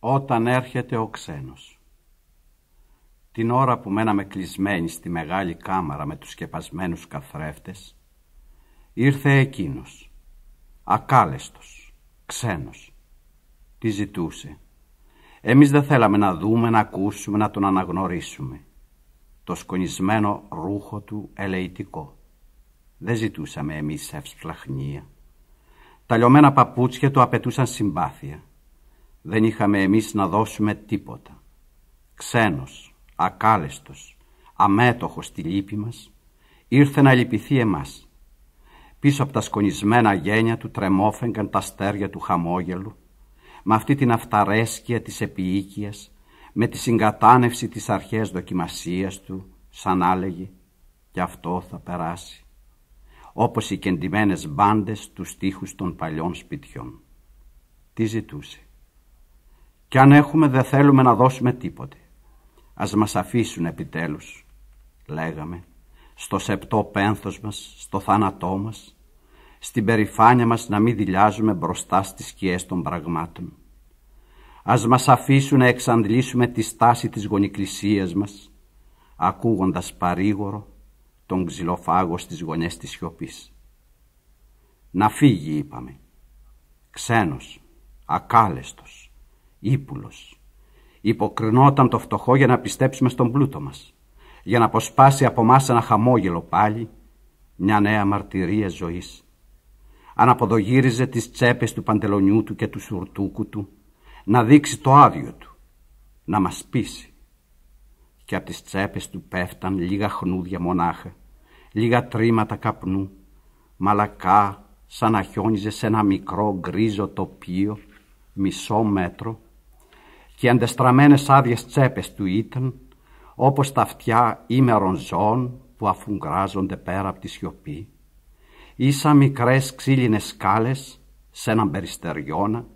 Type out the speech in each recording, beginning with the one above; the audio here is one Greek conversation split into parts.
Όταν έρχεται ο ξένος Την ώρα που μέναμε κλεισμένοι στη μεγάλη κάμαρα με τους σκεπασμένους καθρέφτες ήρθε εκείνος, ακάλεστος, ξένος. Τι ζητούσε. Εμείς δεν θέλαμε να δούμε, να ακούσουμε, να τον αναγνωρίσουμε. Το σκονισμένο ρούχο του ελεητικό. Δεν ζητούσαμε εμείς ευσπλαχνία. Τα λιωμένα παπούτσια του απαιτούσαν συμπάθεια. Δεν είχαμε εμείς να δώσουμε τίποτα. Ξένος, ακάλεστος, αμέτωχος στη λύπη μας, ήρθε να λυπηθεί εμάς. Πίσω από τα σκονισμένα γένια του τρεμόφεγγαν τα αστέρια του χαμόγελου, με αυτή την αυταρέσκεια της επιοίκειας, με τη συγκατάνευση της αρχές δοκιμασίας του, σαν άλεγε «Κι αυτό θα περάσει» όπως οι κεντυμένες μπάντες τους στίχους των παλιών σπιτιών. Τι ζητούσε; Κι αν έχουμε δεν θέλουμε να δώσουμε τίποτε. Ας μας αφήσουν επιτέλους, λέγαμε, στο σεπτό πένθος μας, στο θάνατό μας, στην περηφάνεια μας να μην δηλιάζουμε μπροστά στις σκιές των πραγμάτων. Ας μας αφήσουν να εξαντλήσουμε τη στάση της γονικλησίας μας, ακούγοντας παρήγορο τον ξυλοφάγο στις γωνιές της σιωπής. Να φύγει, είπαμε. Ξένος, ακάλεστος, ύπουλος. Υποκρινόταν το φτωχό για να πιστέψουμε στον πλούτο μας. Για να αποσπάσει από μας ένα χαμόγελο πάλι, μια νέα μαρτυρία ζωής. Αναποδογύριζε τις τσέπες του παντελονιού του και του σουρτούκου του, να δείξει το άδειο του, να μας πείσει. Και από τις τσέπες του πέφταν λίγα χνούδια μονάχα λίγα τρίματα καπνού, μαλακά σαν να χιόνιζε σε ένα μικρό γκρίζο τοπίο, μισό μέτρο, και οι αντεστραμμένες άδειες τσέπες του ήταν όπως τα αυτιά ήμερων ζώων που αφουγκράζονται πέρα από τη σιωπή ή σαν μικρές ξύλινες σκάλες σε έναν περιστεριώνα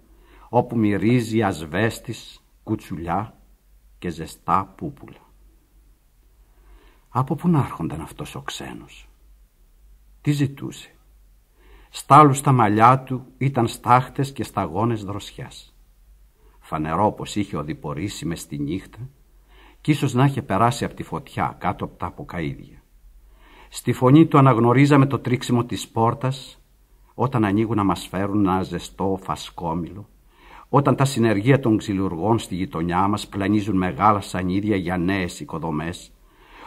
όπου μυρίζει ασβέστης, κουτσουλιά και ζεστά πούπουλα. Από πού να έρχονταν αυτός ο ξένος; Τι ζητούσε; Στάλου στα μαλλιά του ήταν στάχτες και σταγόνες δροσιάς. Φανερό πως είχε οδηπορήσει μες στη νύχτα κι ίσως να είχε περάσει από τη φωτιά κάτω από τα αποκαίδια. Στη φωνή του αναγνωρίζαμε το τρίξιμο της πόρτας όταν ανοίγουν να μας φέρουν ένα ζεστό φασκόμηλο όταν τα συνεργεία των ξυλουργών στη γειτονιά μας πλανίζουν μεγάλα σανίδια για νέες οικοδομές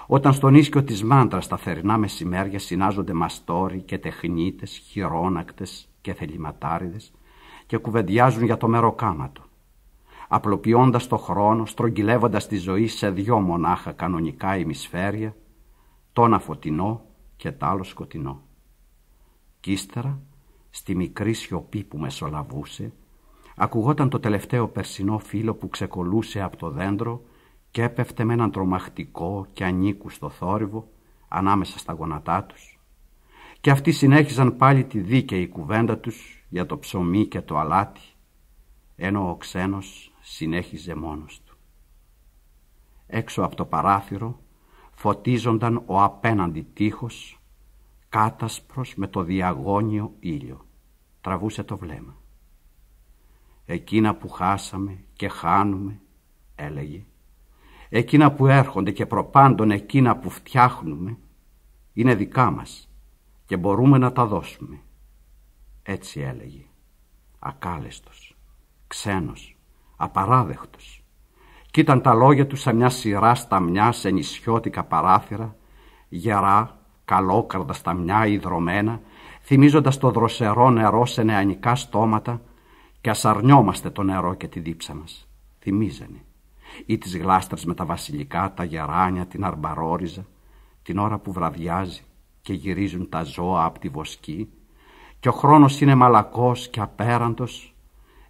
όταν στον ίσκιο της μάντρας τα θερινά μεσημέρια συνάζονται μαστόροι και τεχνίτες, χειρόνακτες και θεληματάριδες και κουβεντιάζουν για το μεροκάματο. Απλοποιώντας το χρόνο, στρογγυλεύοντας τη ζωή σε δυο μονάχα κανονικά ημισφαίρια, τόνα φωτεινό και τ' άλλο σκοτεινό. Κι ύστερα, στη μικρή σιωπή που μεσολαβούσε, ακουγόταν το τελευταίο περσινό φύλλο που ξεκολούσε από το δέντρο και έπεφτε με έναν τρομακτικό και ανήκουστο θόρυβο ανάμεσα στα γόνατά τους και αυτοί συνέχιζαν πάλι τη δίκαιη κουβέντα τους για το ψωμί και το αλάτι ενώ ο ξένος συνέχιζε μόνος του. Έξω από το παράθυρο φωτίζονταν ο απέναντι τείχος κάτασπρος με το διαγώνιο ήλιο. Τραβούσε το βλέμμα. Εκείνα που χάσαμε και χάνουμε, έλεγε, Εκείνα που έρχονται και προπάντων εκείνα που φτιάχνουμε είναι δικά μας και μπορούμε να τα δώσουμε. Έτσι έλεγε. Ακάλεστος, ξένος, απαράδεκτος. Κι ήταν τα λόγια του σαν μια σειρά σταμιά σε νησιώτικα παράθυρα, γερά, καλόκαρδα σταμιά ιδρωμένα, θυμίζοντας το δροσερό νερό σε νεανικά στόματα και ασαρνιόμαστε το νερό και τη δίψα μας. Θυμίζανε ή τις γλάστρες με τα βασιλικά, τα γεράνια, την αρμπαρόριζα, την ώρα που βραδιάζει και γυρίζουν τα ζώα από τη βοσκή και ο χρόνος είναι μαλακός και απέραντος,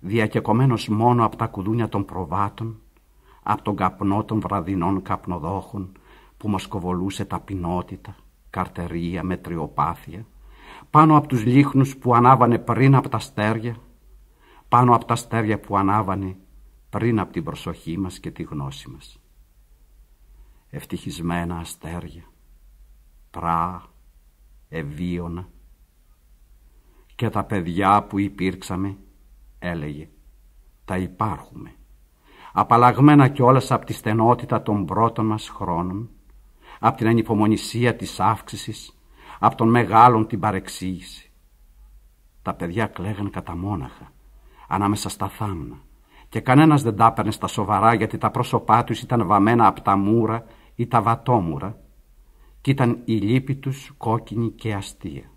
διακεκομένος μόνο από τα κουδούνια των προβάτων, από τον καπνό των βραδινών καπνοδόχων που μοσκοβολούσε ταπεινότητα, καρτερία, μετριοπάθεια, πάνω από τους λίχνους που ανάβανε πριν από τα στέρια, πάνω από τα στέρια που ανάβανε πριν από την προσοχή μας και τη γνώση μας. Ευτυχισμένα αστέρια, πρά, ευίωνα και τα παιδιά που υπήρξαμε, έλεγε, τα υπάρχουμε. απαλλαγμένα κιόλας από τη στενότητα των πρώτων μας χρόνων, από την ανυπομονησία της αύξησης, από τον μεγάλων την παρεξήγηση. Τα παιδιά κλαίγαν κατά μόναχα, ανάμεσα στα θάμνα, και κανένας δεν τα έπαιρνε στα σοβαρά γιατί τα πρόσωπά τους ήταν βαμμένα από τα μούρα ή τα βατόμουρα και ήταν η λύπη τους κόκκινη και αστεία.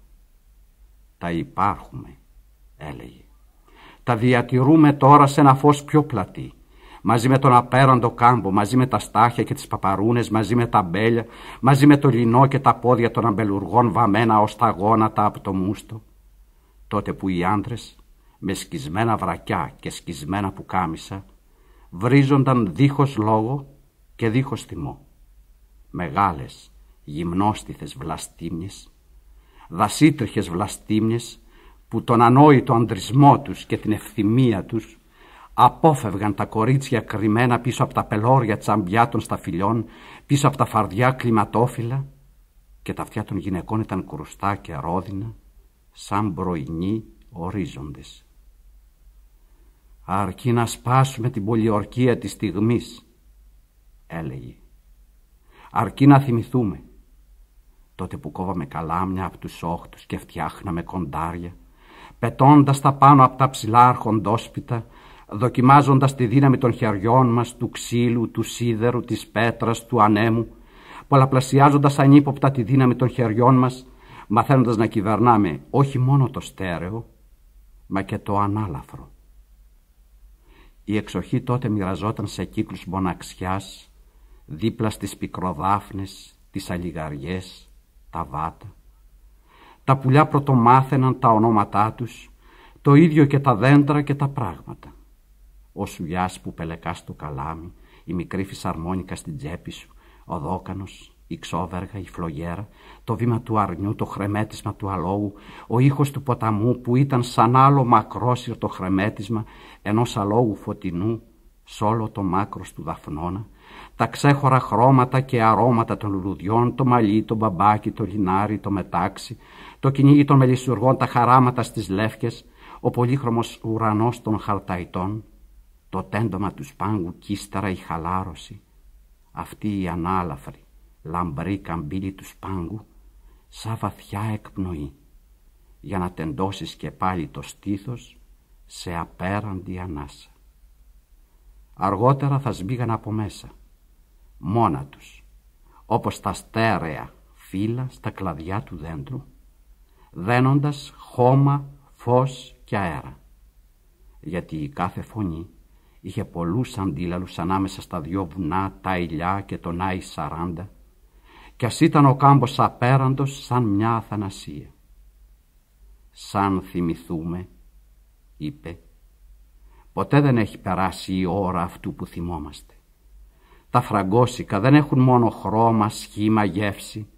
Τα υπάρχουμε, έλεγε. Τα διατηρούμε τώρα σε ένα φως πιο πλατή, μαζί με τον απέραντο κάμπο, μαζί με τα στάχια και τις παπαρούνες, μαζί με τα μπέλια, μαζί με το λινό και τα πόδια των αμπελουργών βαμμένα ως τα γόνατα από το μούστο. Τότε που οι άντρες με σκισμένα βρακιά και σκισμένα πουκάμισα, βρίζονταν δίχως λόγο και δίχως θυμό. Μεγάλες, γυμνόστιθες βλαστήμιες, δασίτριχες βλαστήμιες που τον ανόητο αντρισμό τους και την ευθυμία τους απόφευγαν τα κορίτσια κρυμμένα πίσω από τα πελώρια τσαμπιάτων στα σταφυλιών, πίσω από τα φαρδιά κλιματόφυλλα και τα αυτιά των γυναικών ήταν κρουστά και ρόδινα σαν πρωινοί ορίζοντες αρκεί να σπάσουμε την πολιορκία της στιγμής, έλεγε. Αρκεί να θυμηθούμε. Τότε που κόβαμε καλάμια από τους όχτους και φτιάχναμε κοντάρια, πετώντας τα πάνω από τα ψηλά αρχοντόσπιτα, δοκιμάζοντας τη δύναμη των χεριών μας, του ξύλου, του σίδερου, της πέτρας, του ανέμου, πολλαπλασιάζοντας ανύποπτα τη δύναμη των χεριών μας, μαθαίνοντας να κυβερνάμε όχι μόνο το στέρεο, μα και το ανάλαφρο. Η εξοχή τότε μοιραζόταν σε κύκλους μοναξιάς, δίπλα στις πικροδάφνες, τις αλληγαριές, τα βάτα. Τα πουλιά πρωτομάθαιναν τα ονόματά τους, το ίδιο και τα δέντρα και τα πράγματα. Ο σουλιάς που πελεκάς στο καλάμι, η μικρή φυσαρμόνικα στην τσέπη σου, ο δόκανος, η ξόβεργα, η φλογέρα, το βήμα του αρνιού, το χρεμέτισμα του αλόγου, ο ήχος του ποταμού που ήταν σαν άλλο μακρόσυρτο χρεμέτισμα ενός αλόγου φωτεινού σ' όλο το μάκρος του δαφνώνα, τα ξέχωρα χρώματα και αρώματα των λουλουδιών, το μαλλί, το μπαμπάκι, το λινάρι, το μετάξι, το κυνήγι των μελισσουργών, τα χαράματα στις λεύκες, ο πολύχρωμος ουρανός των χαλταϊτών, το τέντομα του σπάγκου κι ύστερα η χαλάρωση, αυτή η ανάλαφρη, λαμπρή καμπύλη του σπάγκου, σαν βαθιά εκπνοή, για να τεντώσεις και πάλι το στήθος σε απέραντη ανάσα. Αργότερα θα σμπήγαν από μέσα, μόνα τους, όπως τα στέρεα φύλλα στα κλαδιά του δέντρου, δένοντας χώμα, φως και αέρα. Γιατί η κάθε φωνή είχε πολλούς αντίλαλους ανάμεσα στα δυο βουνά, τα ηλιά και τον Άι Σαράντα, κι ας ήταν ο κάμπος απέραντος σαν μια αθανασία. Σαν θυμηθούμε, είπε, ποτέ δεν έχει περάσει η ώρα αυτού που θυμόμαστε. Τα φραγκόσικα δεν έχουν μόνο χρώμα, σχήμα, γεύση.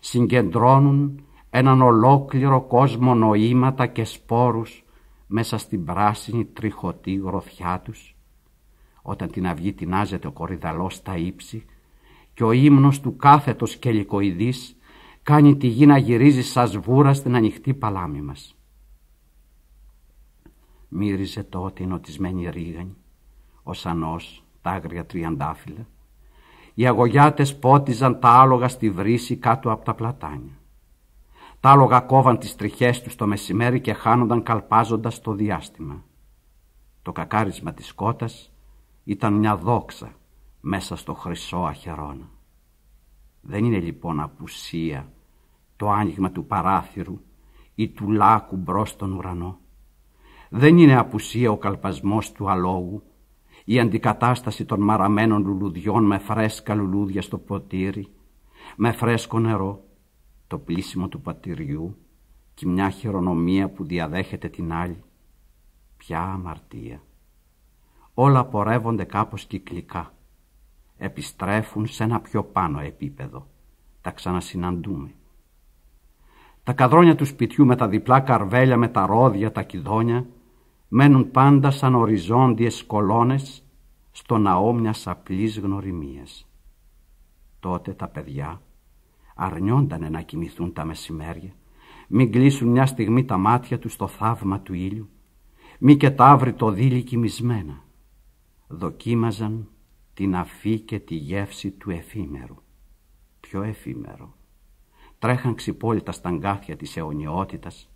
Συγκεντρώνουν έναν ολόκληρο κόσμο νοήματα και σπόρους μέσα στην πράσινη τριχωτή γροθιά τους. Όταν την αυγή τεινάζεται ο κορυδαλός στα ύψη και ο ύμνος του κάθετος και λικοειδής κάνει τη γη να γυρίζει σαν σβούρα στην ανοιχτή παλάμη μας. Μύριζε τότε η νοτισμένη ρίγανη, ο σανός, τα άγρια τριαντάφυλλα. Οι αγωγιάτες πότιζαν τα άλογα στη βρύση κάτω από τα πλατάνια. Τα άλογα κόβαν τις τριχές τους το μεσημέρι και χάνονταν καλπάζοντας το διάστημα. Το κακάρισμα της κότας ήταν μια δόξα μέσα στο χρυσό αχερώνα. Δεν είναι λοιπόν απουσία το άνοιγμα του παράθυρου ή του λάκου μπρος στον ουρανό. Δεν είναι απουσία ο καλπασμός του αλόγου, η αντικατάσταση των μαραμένων λουλουδιών με φρέσκα λουλούδια στο ποτήρι, με φρέσκο νερό, το πλήσιμο του πατηριού και μια χειρονομία που διαδέχεται την άλλη. Ποια αμαρτία. Όλα πορεύονται κάπως κυκλικά επιστρέφουν σε ένα πιο πάνω επίπεδο. Τα ξανασυναντούμε. Τα καδρόνια του σπιτιού με τα διπλά καρβέλια, με τα ρόδια, τα κιδόνια, μένουν πάντα σαν οριζόντιες κολόνες στο ναό μιας απλής γνωριμίας. Τότε τα παιδιά αρνιόντανε να κοιμηθούν τα μεσημέρια, μην κλείσουν μια στιγμή τα μάτια τους στο θαύμα του ήλιου, μη και τα αύρει το δίλη κοιμισμένα δοκίμαζαν την αφή και τη γεύση του εφήμερου. Πιο εφήμερο. Τρέχαν ξυπόλυτα στα αγκάθια της αιωνιότητας,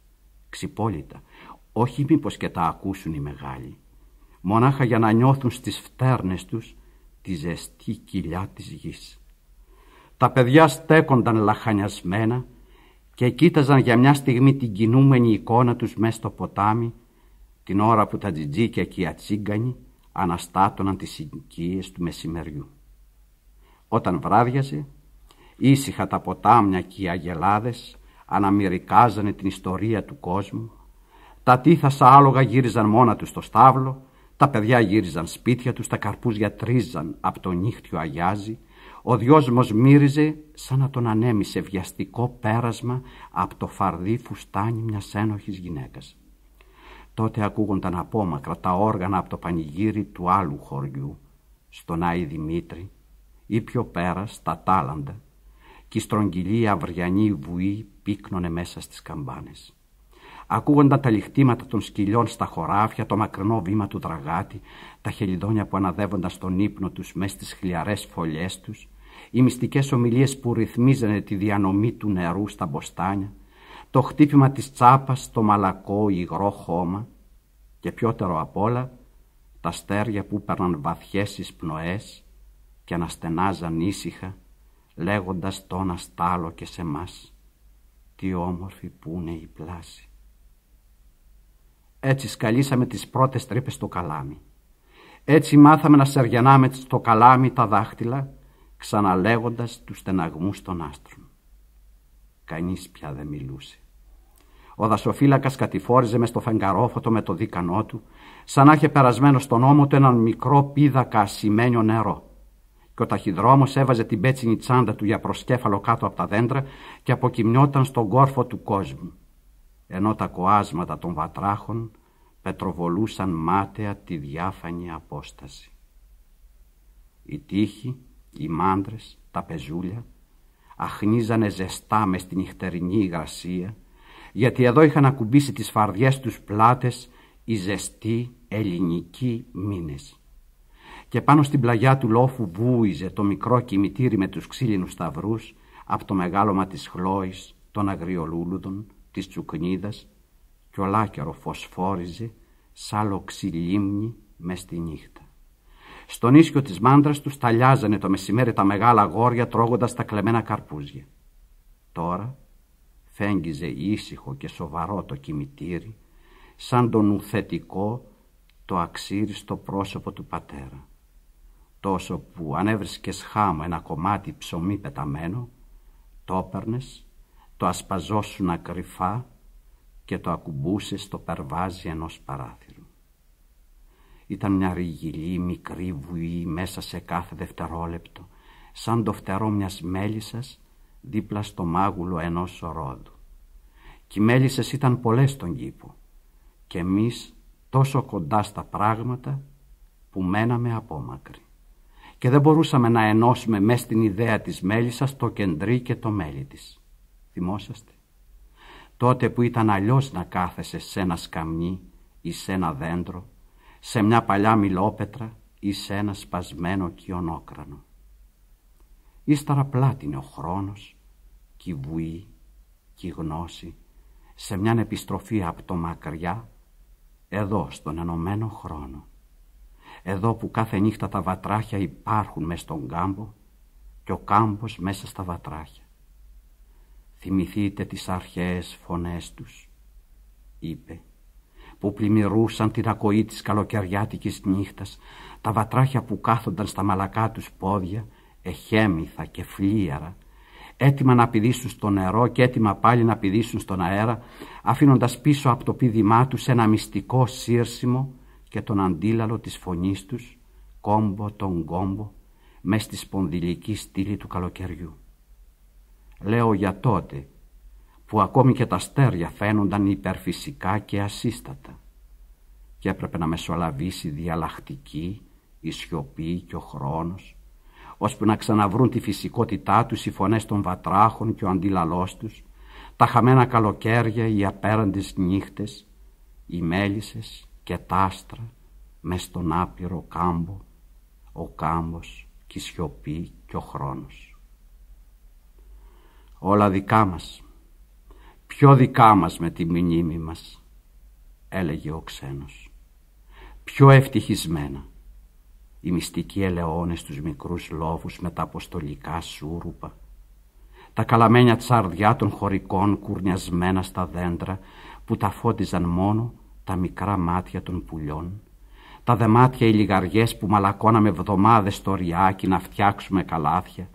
ξυπόλυτα, όχι μήπως και τα ακούσουν οι μεγάλοι, μονάχα για να νιώθουν στις φτέρνες τους τη ζεστή κοιλιά της γης. Τα παιδιά στέκονταν λαχανιασμένα και κοίταζαν για μια στιγμή την κινούμενη εικόνα τους μέσα στο ποτάμι την ώρα που τα τζιτζίκια και οι ατσίγκανοι αναστάτωναν τις συνοικίες του μεσημεριού. Όταν βράδιαζε, ήσυχα τα ποτάμια και οι αγελάδες αναμυρικάζανε την ιστορία του κόσμου, τα τίθασα άλογα γύριζαν μόνα τους στο στάβλο, τα παιδιά γύριζαν σπίτια τους, τα καρπούζια τρίζαν από το νύχτιο αγιάζι, ο δυόσμος μύριζε σαν να τον ανέμισε βιαστικό πέρασμα από το φαρδί φουστάνι μιας ένοχης γυναίκας. Τότε ακούγονταν απόμακρα τα όργανα από το πανηγύρι του άλλου χωριού, στον Άι Δημήτρη ή πιο πέρα στα Τάλαντα και η στρογγυλή αυριανή βουή πύκνωνε μέσα στις καμπάνες. Ακούγονταν τα λιχτήματα των σκυλιών στα χωράφια, το μακρινό βήμα του δραγάτη, τα χελιδόνια που αναδεύονταν στον ύπνο τους μέσα στις χλιαρές φωλιές τους, οι μυστικές ομιλίες που ρυθμίζανε τη διανομή του νερού στα μποστάνια, το χτύπημα της τσάπας στο μαλακό υγρό χώμα και πιότερο απ' όλα τα στέρια που παίρναν βαθιές εισπνοές και αναστενάζαν ήσυχα λέγοντας το ένα στάλο και σε μας τι όμορφη που είναι η πλάση. Έτσι σκαλίσαμε τις πρώτες τρύπες στο καλάμι. Έτσι μάθαμε να σεργιανάμε στο καλάμι τα δάχτυλα ξαναλέγοντας τους στεναγμούς των άστρων. Κανείς πια δεν μιλούσε. Ο δασοφύλακας κατηφόριζε μες στο φεγγαρόφωτο με το δίκανό του, σαν να είχε περασμένο στον ώμο του έναν μικρό πίδακα ασημένιο νερό. Και ο ταχυδρόμος έβαζε την πέτσινη τσάντα του για προσκέφαλο κάτω από τα δέντρα και αποκοιμιόταν στον κόρφο του κόσμου. Ενώ τα κοάσματα των βατράχων πετροβολούσαν μάταια τη διάφανη απόσταση. Οι τείχοι, οι μάντρες, τα πεζούλια αχνίζανε ζεστά μες στην νυχτερινή υγρασία γιατί εδώ είχαν ακουμπήσει τις φαρδιές τους πλάτες οι ζεστοί ελληνικοί μήνες. Και πάνω στην πλαγιά του λόφου βούιζε το μικρό κημητήρι με τους ξύλινους σταυρούς από το μεγάλωμα της χλώης, των αγριολούλουδων, της τσουκνίδας και ολάκερο φωσφόριζε σαν λοξιλίμνη μες στη νύχτα. Στον ίσιο της μάντρας τους σταλιάζανε το μεσημέρι τα μεγάλα αγόρια τρώγοντας τα κλεμμένα καρπούζια. Τώρα φέγγιζε ήσυχο και σοβαρό το κημητήρι, σαν τον ουθετικό το αξίριστο πρόσωπο του πατέρα. Τόσο που αν έβρισκες χάμω ένα κομμάτι ψωμί πεταμένο, το έπαιρνες, το ασπαζόσουν κρυφά και το ακουμπούσες στο περβάζι ενός παράθυρου. Ήταν μια ρηγυλή μικρή βουή μέσα σε κάθε δευτερόλεπτο, σαν το φτερό μιας μέλισσας δίπλα στο μάγουλο ενός ορόδου. Κι οι μέλισσες ήταν πολλές στον κήπο και εμείς τόσο κοντά στα πράγματα που μέναμε απόμακροι και δεν μπορούσαμε να ενώσουμε μέσα στην ιδέα της μέλισσας το κεντρί και το μέλι της. Θυμόσαστε; Τότε που ήταν αλλιώς να κάθεσαι σε ένα σκαμνί ή σε ένα δέντρο, σε μια παλιά μιλόπετρα ή σε ένα σπασμένο κοιονόκρανο. Ύστερα πλάτινε ο χρόνος και η βουή και η γνώση σε μια επιστροφή από το μακριά εδώ στον ενωμένο χρόνο. Εδώ που κάθε νύχτα τα βατράχια υπάρχουν μέσα στον κάμπο και ο κάμπος μέσα στα βατράχια. Θυμηθείτε τις αρχαίες φωνές τους, είπε, που πλημμυρούσαν την ακοή της καλοκαιριάτικης νύχτας, τα βατράχια που κάθονταν στα μαλακά τους πόδια, εχέμηθα και φλίαρα, έτοιμα να πηδήσουν στο νερό και έτοιμα πάλι να πηδήσουν στον αέρα, αφήνοντας πίσω από το πίδημά τους ένα μυστικό σύρσιμο και τον αντίλαλο της φωνής τους, κόμπο τον κόμπο, μες στη σπονδυλική στήλη του καλοκαιριού. Λέω για τότε, που ακόμη και τα στέρια φαίνονταν υπερφυσικά και ασύστατα και έπρεπε να μεσολαβήσει διαλλακτική η σιωπή και ο χρόνος ώσπου να ξαναβρούν τη φυσικότητά τους οι φωνές των βατράχων και ο αντίλαλός τους, τα χαμένα καλοκαίρια, οι απέραντες νύχτες, οι μέλισσες και τα άστρα μες στον άπειρο κάμπο, ο κάμπος και η σιωπή και ο χρόνος. Όλα δικά μας, πιο δικά μας με τη μνήμη μας, έλεγε ο ξένος. Πιο ευτυχισμένα, οι μυστικοί ελαιώνες τους μικρούς λόβους με τα αποστολικά σούρουπα, τα καλαμένια τσαρδιά των χωρικών κουρνιασμένα στα δέντρα που τα φώτιζαν μόνο τα μικρά μάτια των πουλιών, τα δεμάτια οι λιγαριές που μαλακώναμε βδομάδες στο ριάκι να φτιάξουμε καλάθια,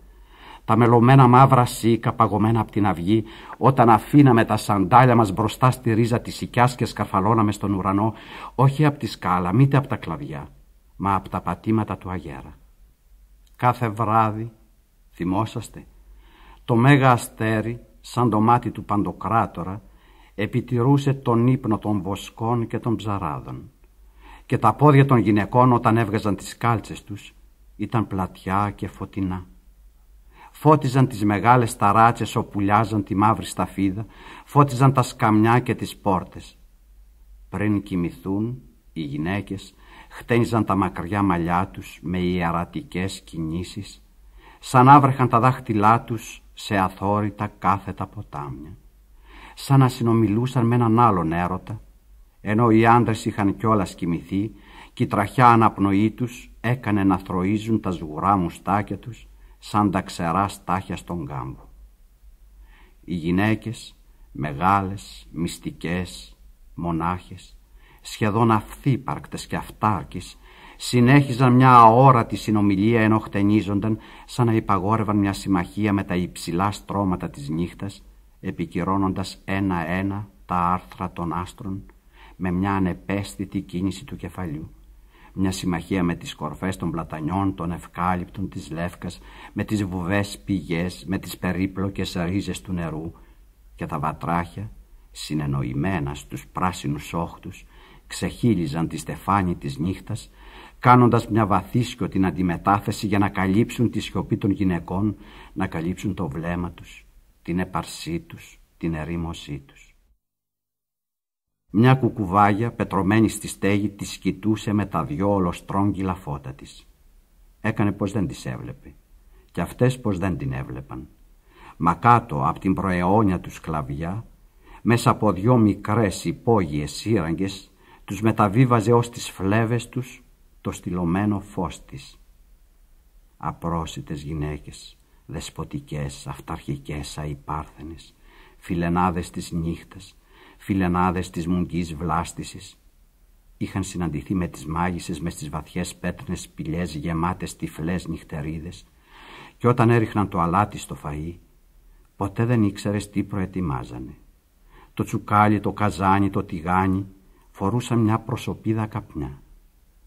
τα μελωμένα μαύρα σίκα παγωμένα από την αυγή όταν αφήναμε τα σαντάλια μας μπροστά στη ρίζα της οικιάς και σκαρφαλώναμε στον ουρανό όχι από τη σκάλα, μήτε από τα κλαδιά, μα από τα πατήματα του αγέρα. Κάθε βράδυ, θυμόσαστε, το μέγα αστέρι, σαν το μάτι του Παντοκράτορα, επιτηρούσε τον ύπνο των βοσκών και των ψαράδων. Και τα πόδια των γυναικών όταν έβγαζαν τις κάλτσες τους ήταν πλατιά και φωτεινά. Φώτιζαν τις μεγάλες ταράτσες όπου λιάζαν τη μαύρη σταφίδα, φώτιζαν τα σκαμιά και τις πόρτες. Πριν κοιμηθούν, οι γυναίκες χτένιζαν τα μακριά μαλλιά τους με ιερατικές κινήσεις, σαν άβρεχαν τα δάχτυλά τους σε αθόρυτα κάθετα ποτάμια, σαν να συνομιλούσαν με έναν άλλον έρωτα, ενώ οι άντρες είχαν κιόλας κοιμηθεί και η τραχιά αναπνοή τους έκανε να θροίζουν τα σγουρά μουστάκια τους σαν τα ξερά στάχια στον κάμπο. Οι γυναίκες, μεγάλες, μυστικές, μονάχες, σχεδόν αυθύπαρκτες και αυτάρκεις, συνέχιζαν μια αόρατη συνομιλία ενώ χτενίζονταν σαν να υπαγόρευαν μια συμμαχία με τα υψηλά στρώματα της νύχτας, επικυρώνοντας ένα-ένα τα άρθρα των άστρων με μια ανεπαίσθητη κίνηση του κεφαλιού. Μια συμμαχία με τις κορφές των πλατανιών, των ευκάλυπτων της Λεύκας, με τις βουβές πηγές, με τις περίπλοκες ρίζες του νερού και τα βατράχια, συνεννοημένα στους πράσινους όχτους, ξεχύλιζαν τη στεφάνη της νύχτας κάνοντας μια βαθύσκιοτη αντιμετάθεση για να καλύψουν τη σιωπή των γυναικών, να καλύψουν το βλέμμα τους, την έπαρσή τους, την ερήμωσή τους. Μια κουκουβάγια πετρωμένη στη στέγη τη κοιτούσε με τα δυο ολοστρόγγυλα φώτα της. Έκανε πως δεν τις έβλεπε και αυτές πως δεν την έβλεπαν. Μα κάτω από την προαιώνια του σκλαβιά, μέσα από δυο μικρές υπόγειες σύραγγες, τους μεταβίβαζε ως τις φλέβες τους το στυλωμένο φως της. Απρόσιτες γυναίκες, δεσποτικές, αυταρχικές, αϊπάρθενες, φιλενάδες της νύχτας, φιλενάδες της μουγγής βλάστησης, είχαν συναντηθεί με τις μάγισσες μες στις βαθιές πέτρινες σπηλιές γεμάτες τυφλές νυχτερίδες και όταν έριχναν το αλάτι στο φαΐ, ποτέ δεν ήξερες τι προετοιμάζανε. Το τσουκάλι, το καζάνι, το τηγάνι φορούσαν μια προσωπίδα καπνιά.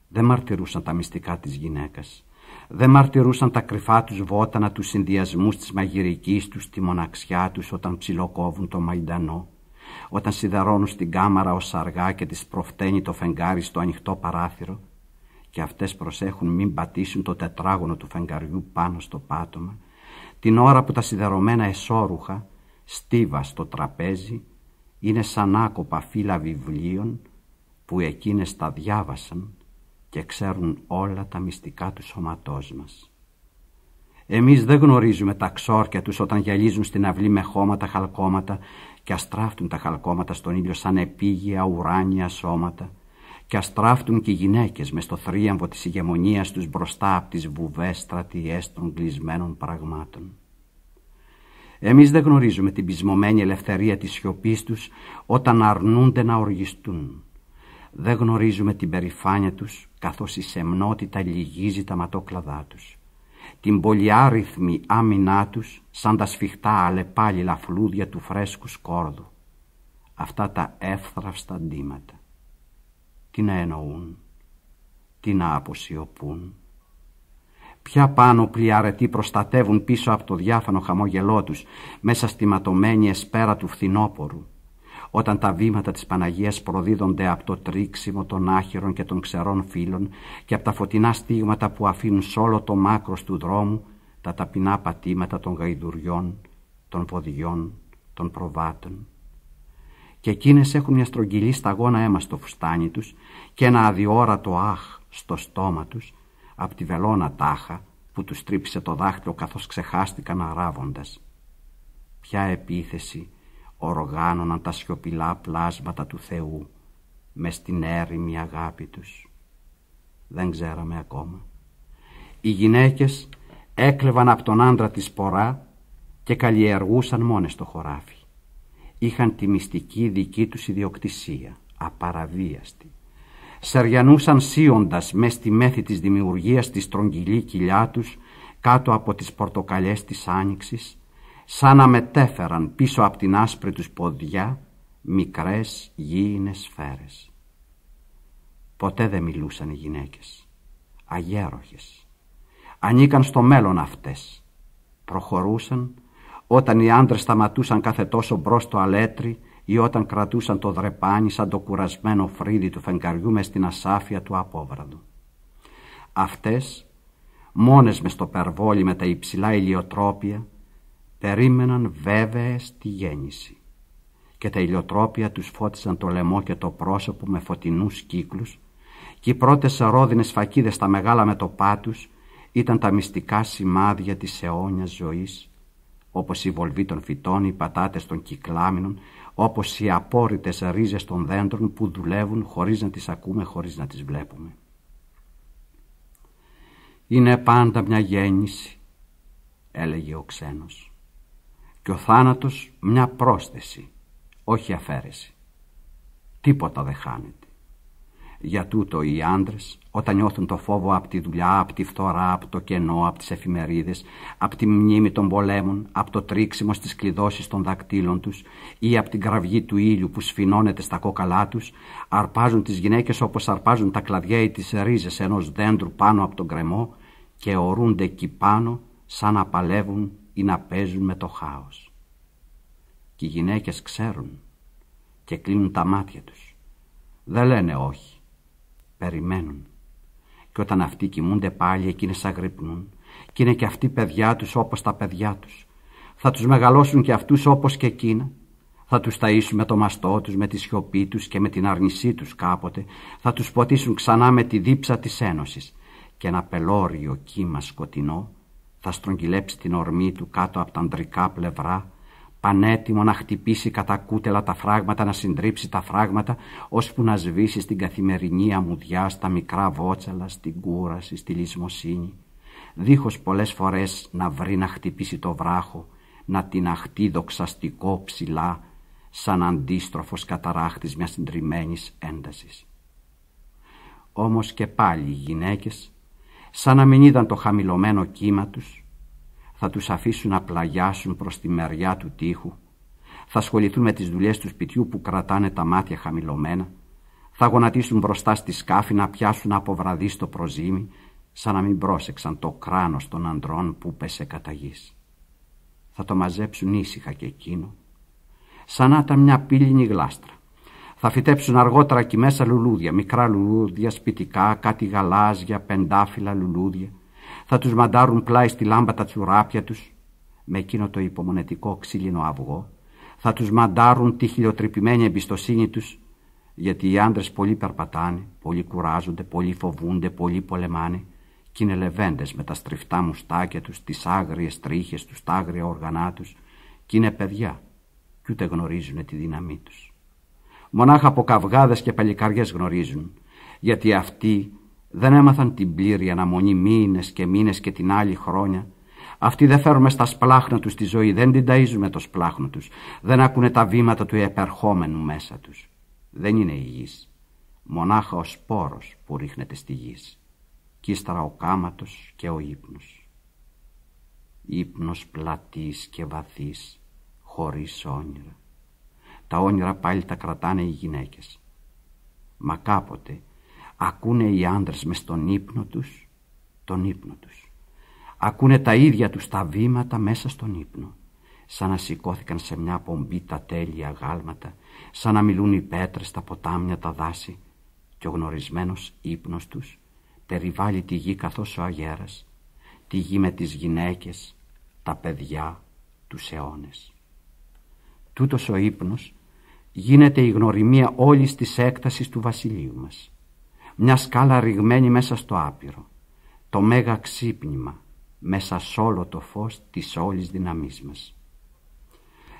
Δεν μαρτυρούσαν τα μυστικά της γυναίκας. Δεν μαρτυρούσαν τα κρυφά τους βότανα, τους συνδυασμούς της μαγειρικής τους, τη μοναξιά τους όταν ψιλοκόβουν το μαϊντανό, όταν σιδερώνουν στην κάμαρα ως αργά και τις προφταίνει το φεγγάρι στο ανοιχτό παράθυρο και αυτές προσέχουν μην πατήσουν το τετράγωνο του φεγγαριού πάνω στο πάτωμα, την ώρα που τα σιδερωμένα εσώρουχα, στίβα στο τραπέζι, είναι σαν άκοπα φύλλα βιβλίων που εκείνες τα διάβασαν και ξέρουν όλα τα μυστικά του σώματός μας. Εμείς δεν γνωρίζουμε τα ξόρκια τους όταν γυαλίζουν στην αυλή με χώματα χαλκόματα και αστράφτουν τα χαλκόματα στον ήλιο σαν επίγεια ουράνια σώματα και αστράφτουν και οι γυναίκες μες στο θρίαμβο της ηγεμονίας τους μπροστά από τις βουβές στρατιές των κλεισμένων πραγμάτων. Εμείς δεν γνωρίζουμε την πεισμωμένη ελευθερία της σιωπής τους όταν αρνούνται να οργιστούν δεν γνωρίζουμε την περηφάνεια τους καθώς η σεμνότητα λυγίζει τα ματόκλαδά τους. Την πολυάριθμη άμυνά τους σαν τα σφιχτά αλεπάλιλα φλούδια του φρέσκου σκόρδου. Αυτά τα εύθραυστα ντύματα. Τι να εννοούν, τι να αποσιωπούν. Ποια πάνω πλιαρετοί προστατεύουν πίσω από το διάφανο χαμόγελό τους μέσα στη ματωμένη εσπέρα του φθινόπορου όταν τα βήματα της Παναγίας προδίδονται από το τρίξιμο των άχυρων και των ξερών φύλων και από τα φωτεινά στίγματα που αφήνουν σ' όλο το μάκρος του δρόμου τα ταπεινά πατήματα των γαϊδουριών, των ποδιών, των προβάτων. Και εκείνες έχουν μια στρογγυλή σταγόνα αίμα στο φουστάνι τους και ένα αδιόρατο αχ στο στόμα τους από τη βελόνα τάχα που τους τρύψε το δάχτυλο καθώς ξεχάστηκαν αράβοντας. Ποια επίθεση οργάνωναν τα σιωπηλά πλάσματα του Θεού με στην έρημη αγάπη τους. Δεν ξέραμε ακόμα. Οι γυναίκες έκλεβαν από τον άντρα τη σπορά και καλλιεργούσαν μόνες το χωράφι. Είχαν τη μυστική δική τους ιδιοκτησία, απαραβίαστη. Σεριανούσαν σύοντας μες στη μέθη της δημιουργίας της στρογγυλή κοιλιά τους κάτω από τις πορτοκαλιές της άνοιξης σαν να μετέφεραν πίσω από την άσπρη τους ποδιά μικρές γήινες σφαίρες. Ποτέ δεν μιλούσαν οι γυναίκες, αγέροχες. Ανήκαν στο μέλλον αυτές. Προχωρούσαν όταν οι άντρες σταματούσαν κάθε τόσο μπρος το αλέτρι ή όταν κρατούσαν το δρεπάνι σαν το κουρασμένο φρύδι του φεγγαριού μες στην ασάφεια του απόβραδου. Αυτές, μόνες μες στο περβόλι με τα υψηλά ηλιοτρόπια, περίμεναν βέβαιες τη γέννηση και τα ηλιοτρόπια τους φώτισαν το λαιμό και το πρόσωπο με φωτεινούς κύκλους και οι πρώτες ρόδινες φακίδες στα μεγάλα μετωπά τους ήταν τα μυστικά σημάδια της αιώνιας ζωής όπως η βολβή των φυτών, οι πατάτες των κυκλάμινων, όπως οι απόρριτες ρίζες των δέντρων που δουλεύουν χωρίς να τις ακούμε, χωρίς να τις βλέπουμε. «Είναι πάντα μια γέννηση», έλεγε ο ξένος και ο θάνατος μια πρόσθεση, όχι αφαίρεση. Τίποτα δεν χάνεται. Για τούτο οι άντρες, όταν νιώθουν το φόβο από τη δουλειά, από τη φθορά, από το κενό, από τις εφημερίδες, από τη μνήμη των πολέμων, από το τρίξιμο στις κλειδώσεις των δακτύλων τους ή από την κραυγή του ήλιου που σφινώνεται στα κόκαλά τους, αρπάζουν τις γυναίκες όπως αρπάζουν τα κλαδιά ή τις ρίζες ενός δέντρου πάνω από τον κρεμό και ορούνται εκεί πάνω σαν να παλεύουν ή να παίζουν με το χάος. Και οι γυναίκες ξέρουν και κλείνουν τα μάτια τους. Δεν λένε όχι. Περιμένουν. Και όταν αυτοί κοιμούνται πάλι εκείνες αγρυπνούν και είναι και αυτοί παιδιά τους όπως τα παιδιά τους. Θα τους μεγαλώσουν και αυτούς όπως και εκείνα. Θα τους ταΐσουν με το μαστό τους, με τη σιωπή τους και με την αρνησή τους κάποτε. Θα τους ποτίσουν ξανά με τη δίψα της Ένωσης. Και ένα πελώριο κύμα σκοτεινό θα στρογγυλέψει την ορμή του κάτω από τα αντρικά πλευρά, πανέτοιμο να χτυπήσει κατά κούτελα τα φράγματα, να συντρίψει τα φράγματα, ώσπου να σβήσει στην καθημερινή αμμουδιά, στα μικρά βότσαλα, στην κούραση, στη λησμοσύνη, δίχως πολλές φορές να βρει να χτυπήσει το βράχο, να την αχτεί δοξαστικό ψηλά, σαν αντίστροφος καταράχτης μιας συντριμμένης έντασης. Όμως και πάλι οι γυναίκες σαν να μην είδαν το χαμηλωμένο κύμα τους, θα τους αφήσουν να πλαγιάσουν προς τη μεριά του τείχου, θα ασχοληθούν με τις δουλειές του σπιτιού που κρατάνε τα μάτια χαμηλωμένα, θα γονατίσουν μπροστά στη σκάφη να πιάσουν από βραδύ στο προζύμι, σαν να μην πρόσεξαν το κράνος των ανδρών που πέσε κατά γης. Θα το μαζέψουν ήσυχα και εκείνο, σαν να ήταν μια πύληνη γλάστρα. Θα φυτέψουν αργότερα εκεί μέσα λουλούδια, μικρά λουλούδια, σπιτικά, κάτι γαλάζια, πεντάφυλλα λουλούδια. Θα τους μαντάρουν πλάι στη λάμπα τα τσουράπια τους, με εκείνο το υπομονετικό ξύλινο αυγό. Θα τους μαντάρουν τη χιλιοτρυπημένη εμπιστοσύνη τους, γιατί οι άντρες πολύ περπατάνε, πολύ κουράζονται, πολύ φοβούνται, πολύ πολεμάνε και είναι λεβέντες με τα στριφτά μουστάκια τους, τις άγριες τρίχες τους, τα άγρια όργανά τους και είναι παιδιά και ούτε γνωρίζουν τη δύναμή τους. Μονάχα από καυγάδες και παλικαριές γνωρίζουν, γιατί αυτοί δεν έμαθαν την πλήρη αναμονή μήνες και μήνες και την άλλη χρόνια. Αυτοί δεν φέρουν στα σπλάχνα τους τη ζωή, δεν την ταΐζουν με το σπλάχνο τους, δεν ακούνε τα βήματα του επερχόμενου μέσα τους. Δεν είναι υγιής, μονάχα ο σπόρος που ρίχνεται στη γης. Κι ύστερα ο κάματος και ο ύπνος. Ύπνος πλατής και βαθύς, χωρίς όνειρα. Τα όνειρα πάλι τα κρατάνε οι γυναίκες. Μα κάποτε ακούνε οι άντρες μες στον ύπνο τους τον ύπνο τους. Ακούνε τα ίδια τους τα βήματα μέσα στον ύπνο. Σαν να σηκώθηκαν σε μια πομπή τα τέλεια γάλματα, σαν να μιλούν οι πέτρες, τα ποτάμια, τα δάση και ο γνωρισμένος ύπνος τους περιβάλλει τη γη καθώς ο αγέρας, τη γη με τις γυναίκες, τα παιδιά, τους αιώνες. Τούτος ο ύπνος γίνεται η γνωριμία όλης της έκτασης του βασιλείου μας. μια σκάλα ρηγμένη μέσα στο άπειρο, το μέγα ξύπνημα μέσα σ' όλο το φως της όλης δύναμής μας.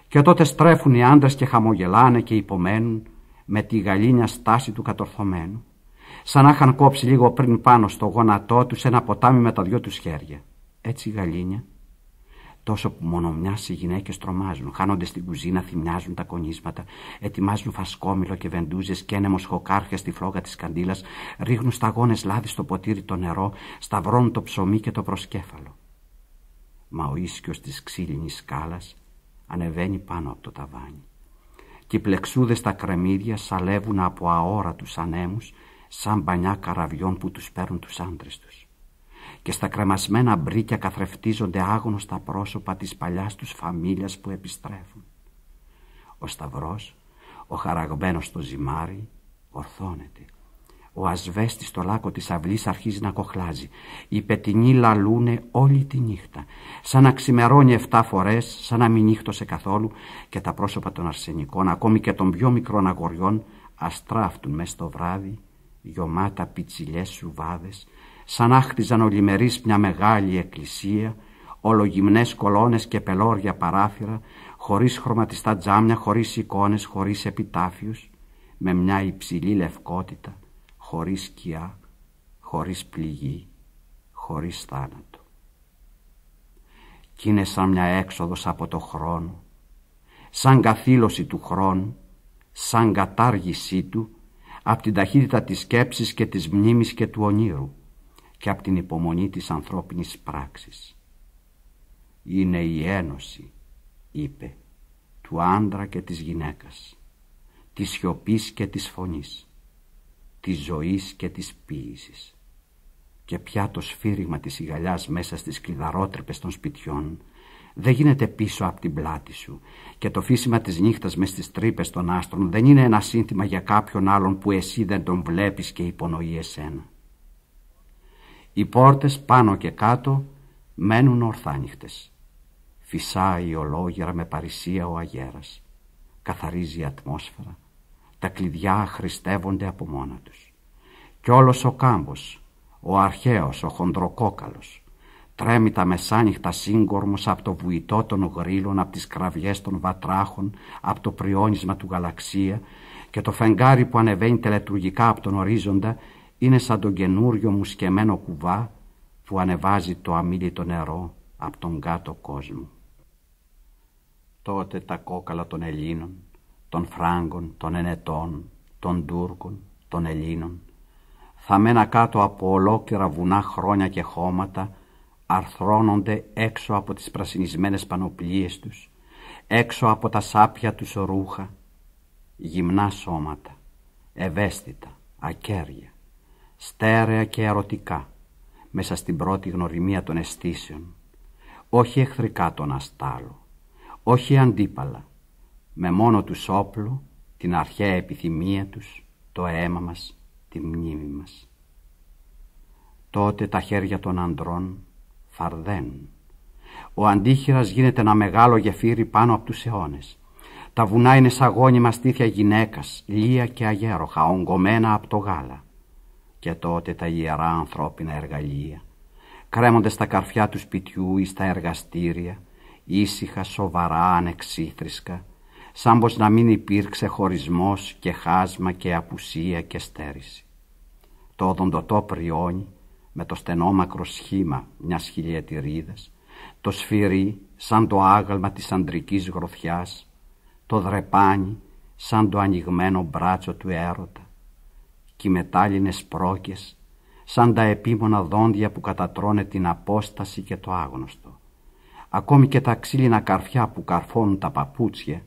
Και τότε στρέφουν οι άντρες και χαμογελάνε και υπομένουν με τη γαλήνια στάση του κατορθωμένου, σαν να είχαν κόψει λίγο πριν πάνω στο γόνατό τους ένα ποτάμι με τα δυο τους χέρια. Έτσι η γαλήνια Τόσο που μόνο μιας οι γυναίκες τρομάζουν, χάνονται στην κουζίνα, θυμιάζουν τα κονίσματα, ετοιμάζουν φασκόμηλο και βεντούζες και ένεμο χοκάρχια στη φλόγα της καντήλας, ρίχνουν σταγόνες λάδι στο ποτήρι το νερό, σταυρώνουν το ψωμί και το προσκέφαλο. Μα ο ίσκιος της ξύλινης σκάλας ανεβαίνει πάνω από το ταβάνι. Και οι πλεξούδες στα κρεμμύδια σαλεύουν από αόρατους ανέμους, σαν μπανιά καραβιών που τους παίρνουν τους άντρες τους και στα κρεμασμένα μπρίκια καθρεφτίζονται άγνωστα πρόσωπα της παλιάς τους φαμίλιας που επιστρέφουν. Ο σταυρός, ο χαραγμένος στο ζυμάρι, ορθώνεται. Ο ασβέστης στο λάκκο της αυλής αρχίζει να κοχλάζει. Οι πετινοί λαλούνε όλη τη νύχτα, σαν να ξημερώνει εφτά φορές, σαν να μην νύχτωσε καθόλου και τα πρόσωπα των αρσενικών, ακόμη και των πιο μικρών αγοριών, αστράφτουν μες στο βράδυ, γιωμάτα πιτσιλιές σουβάδες, σαν να χτιζαν ολιμερείς μια μεγάλη εκκλησία, ολογυμνές κολόνες και πελώρια παράθυρα, χωρίς χρωματιστά τζάμια, χωρίς εικόνες, χωρίς επιτάφιους, με μια υψηλή λευκότητα, χωρίς σκιά, χωρίς πληγή, χωρίς θάνατο. Κι είναι σαν μια έξοδος από το χρόνο, σαν καθήλωση του χρόνου, σαν κατάργησή του, από την ταχύτητα της σκέψης και της μνήμης και του ονείρου και από την υπομονή της ανθρώπινης πράξης. Είναι η ένωση, είπε, του άντρα και της γυναίκας, της σιωπής και της φωνής, της ζωής και της ποίησης. Και πια το σφύριγμα της ηγαλιάς μέσα στις κλειδαρότρυπες των σπιτιών δεν γίνεται πίσω από την πλάτη σου και το φύσιμα της νύχτας μες στις τρύπες των άστρων δεν είναι ένα σύνθημα για κάποιον άλλον που εσύ δεν τον βλέπεις και υπονοεί εσένα. Οι πόρτες πάνω και κάτω μένουν ορθάνυχτες. Φυσάει ολόγερα με παρησία ο αγέρας. Καθαρίζει η ατμόσφαιρα. Τα κλειδιά χρηστεύονται από μόνα τους. Κι όλος ο κάμπος, ο αρχαίος, ο χοντροκόκαλος, τρέμει τα μεσάνυχτα σύγκορμος από το βουητό των γρήλων, από τις κραυγές των βατράχων, από το πριόνισμα του γαλαξία και το φεγγάρι που ανεβαίνει τελετουργικά από τον ορίζοντα είναι σαν τον καινούριο μου σκεμμένο κουβά που ανεβάζει το αμήλυτο νερό από τον κάτω κόσμο. Τότε τα κόκαλα των Ελλήνων, των Φράγκων, των Ενετών, των Τούρκων, των Ελλήνων, θα μένα κάτω από ολόκληρα βουνά χρόνια και χώματα, αρθρώνονται έξω από τις πρασινισμένες πανοπλίες τους, έξω από τα σάπια τους ρούχα, γυμνά σώματα, ευαίσθητα, ακέρια, στέρεα και ερωτικά, μέσα στην πρώτη γνωριμία των αισθήσεων, όχι εχθρικά τον αστάλο, όχι αντίπαλα, με μόνο τους όπλο, την αρχαία επιθυμία τους, το αίμα μας, τη μνήμη μας. Τότε τα χέρια των ανδρών φαρδένουν. Ο αντίχειρας γίνεται ένα μεγάλο γεφύρι πάνω από τους αιώνες. Τα βουνά είναι σαγόνιμα στήθια γυναίκας, λία και αγέροχα, ογκωμένα από το γάλα και τότε τα ιερά ανθρώπινα εργαλεία κρέμονται στα καρφιά του σπιτιού ή στα εργαστήρια ήσυχα, σοβαρά, ανεξίθρισκα σαν πως να μην υπήρξε χωρισμός και χάσμα και απουσία και στέρηση. Το οδοντοτό πριόνι με το στενόμακρο σχήμα μιας χιλιετηρίδας, το σφυρί σαν το άγαλμα της αντρικής γροθιάς, το δρεπάνι σαν το ανοιγμένο μπράτσο του έρωτα, και οι μετάλλινες πρόκες σαν τα επίμονα δόντια που κατατρώνε την απόσταση και το άγνωστο. Ακόμη και τα ξύλινα καρφιά που καρφώνουν τα παπούτσια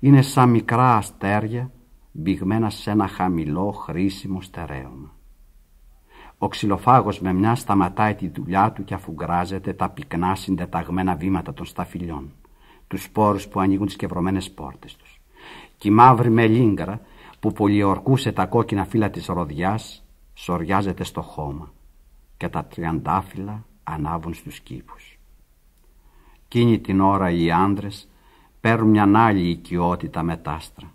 είναι σαν μικρά αστέρια μπηγμένα σε ένα χαμηλό χρήσιμο στερέωμα. Ο ξυλοφάγος με μια σταματάει τη δουλειά του και αφουγκράζεται τα πυκνά συντεταγμένα βήματα των σταφυλιών, τους σπόρους που ανοίγουν τις κευρωμένες πόρτες τους. Και η μαύρη μελίγκρα που πολιορκούσε τα κόκκινα φύλλα της ροδιάς σοριάζεται στο χώμα και τα τριαντάφυλλα ανάβουν στους κήπους. Κίνη την ώρα οι άντρες παίρνουν μια άλλη οικειότητα μετάστρα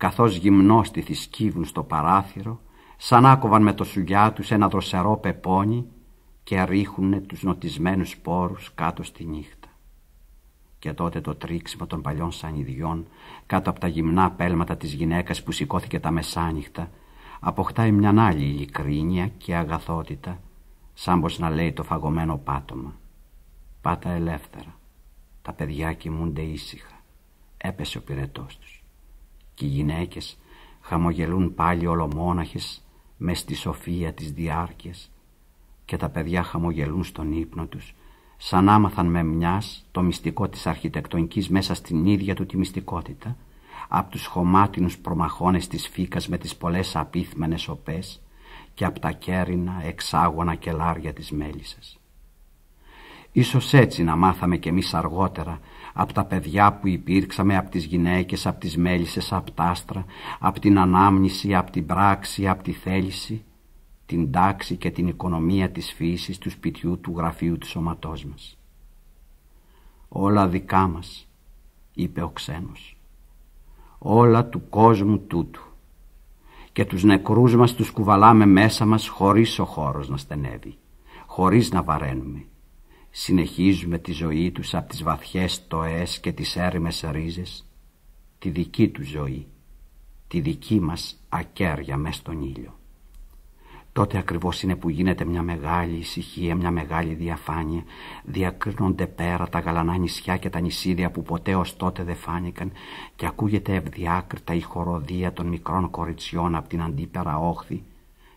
καθώς γυμνόστιθοι σκύβουν στο παράθυρο σαν άκοβαν με το σουγιά τους ένα δροσερό πεπόνι και ρίχουνε τους νοτισμένους σπόρους κάτω στη νύχτα. Και τότε το τρίξιμο των παλιών σανιδιών κάτω από τα γυμνά πέλματα της γυναίκας που σηκώθηκε τα μεσάνυχτα αποκτάει μια άλλη ειλικρίνεια και αγαθότητα σαν πως να λέει το φαγωμένο πάτωμα. Πάτα ελεύθερα. Τα παιδιά κοιμούνται ήσυχα. Έπεσε ο πυρετός τους. Και οι γυναίκες χαμογελούν πάλι ολομόναχες μες στη σοφία της διάρκειας και τα παιδιά χαμογελούν στον ύπνο τους σαν άμαθαν με μιας το μυστικό της αρχιτεκτονικής μέσα στην ίδια του τη μυστικότητα από τους χωμάτινους προμαχώνες της φύκας με τις πολλές απίθμενες οπές και από τα κέρινα εξάγωνα κελάρια της μέλισσας. Ίσως έτσι να μάθαμε κι εμείς αργότερα από τα παιδιά που υπήρξαμε, από τις γυναίκες, από τις μέλισσες, από τα άστρα, από την ανάμνηση, από την πράξη, από τη θέληση, την τάξη και την οικονομία της φύσης του σπιτιού του γραφείου του σώματός μας. «Όλα δικά μας», είπε ο ξένος, «όλα του κόσμου τούτου και τους νεκρούς μας τους κουβαλάμε μέσα μας χωρίς ο χώρος να στενεύει, χωρίς να βαραίνουμε. Συνεχίζουμε τη ζωή τους από τις βαθιές τοές και τις έρημες ρίζες, τη δική τους ζωή, τη δική μας ακέρια μες στον ήλιο. Τότε ακριβώς είναι που γίνεται μια μεγάλη ησυχία, μια μεγάλη διαφάνεια. Διακρίνονται πέρα τα γαλανά νησιά και τα νησίδια που ποτέ ως τότε δεν φάνηκαν και ακούγεται ευδιάκριτα η χοροδία των μικρών κοριτσιών από την αντίπερα όχθη,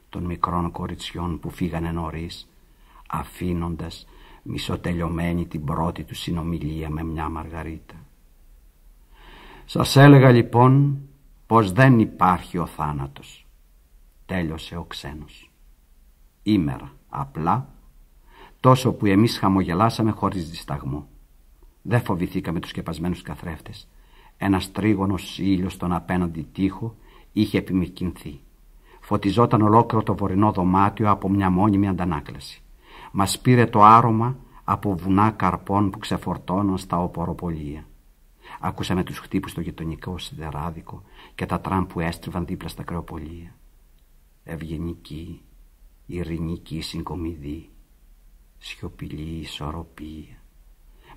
των μικρών κοριτσιών που φύγανε νωρίς, αφήνοντας μισοτελειωμένη την πρώτη τους συνομιλία με μια μαργαρίτα. Σας έλεγα λοιπόν πως δεν υπάρχει ο θάνατος τέλειωσε ο ξένος. Ήμερα, απλά, τόσο που εμείς χαμογελάσαμε χωρίς δισταγμό. Δεν φοβηθήκαμε τους σκεπασμένους καθρέφτες. Ένας τρίγωνος ήλιος στον απέναντι τοίχο είχε επιμηκυνθεί. Φωτιζόταν ολόκληρο το βορεινό δωμάτιο από μια μόνιμη αντανάκλαση. Μας πήρε το άρωμα από βουνά καρπών που ξεφορτώναν στα οποροπολία. Ακούσαμε τους χτύπους στο γειτονικό σιδεράδικο και τα τραμ που έστριβαν δίπλα στα κρεοπολία ευγενική, ειρηνική συγκομιδή, σιωπηλή ισορροπία.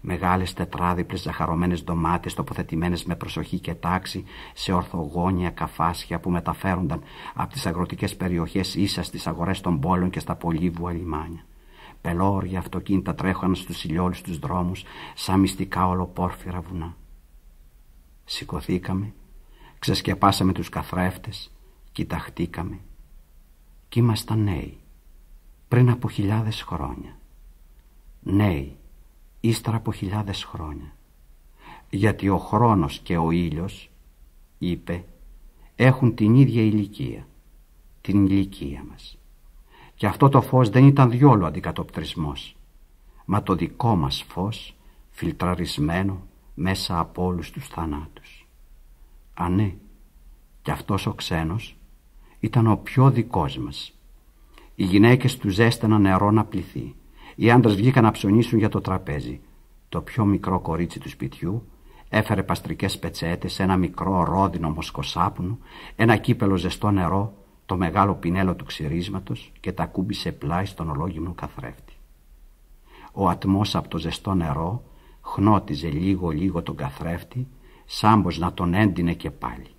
Μεγάλες τετράδιπλες ζαχαρωμένες ντομάτες τοποθετημένες με προσοχή και τάξη σε ορθογόνια καφάσια που μεταφέρονταν από τις αγροτικές περιοχές ίσα στις αγορές των πόλων και στα πολύβουα λιμάνια. Πελώρια αυτοκίνητα τρέχαν στους ηλιόλους τους δρόμους σαν μυστικά ολοπόρφυρα βουνά. Σηκωθήκαμε, ξεσκεπάσαμε τους καθρέφτες, κοιταχτήκαμε κι ήμασταν νέοι πριν από χιλιάδες χρόνια. Νέοι ύστερα από χιλιάδες χρόνια. Γιατί ο χρόνος και ο ήλιος, είπε, έχουν την ίδια ηλικία, την ηλικία μας. Και αυτό το φως δεν ήταν διόλου αντικατοπτρισμός, μα το δικό μας φως φιλτραρισμένο μέσα από όλους τους θανάτους. Α ναι, και αυτός ο ξένος ήταν ο πιο δικός μας. Οι γυναίκες του ζέσταναν νερό να πληθεί. Οι άντρες βγήκαν να ψωνίσουν για το τραπέζι. Το πιο μικρό κορίτσι του σπιτιού έφερε παστρικές πετσέτες, ένα μικρό ρόδινο μοσκοσάπνου, ένα κύπελο ζεστό νερό, το μεγάλο πινέλο του ξυρίσματος και τα κούμπησε πλάι στον ολόγυμνο καθρέφτη. Ο ατμός από το ζεστό νερό χνώτιζε λίγο-λίγο τον καθρέφτη, σαν να τον έντυνε και πάλι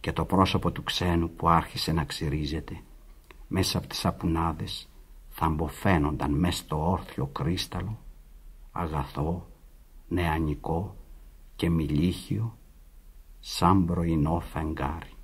και το πρόσωπο του ξένου που άρχισε να ξυρίζεται μέσα από τις σαπουνάδες θα μποφαίνονταν μέσα στο όρθιο κρίσταλο αγαθό, νεανικό και μιλίχιο σαν πρωινό φεγγάρι.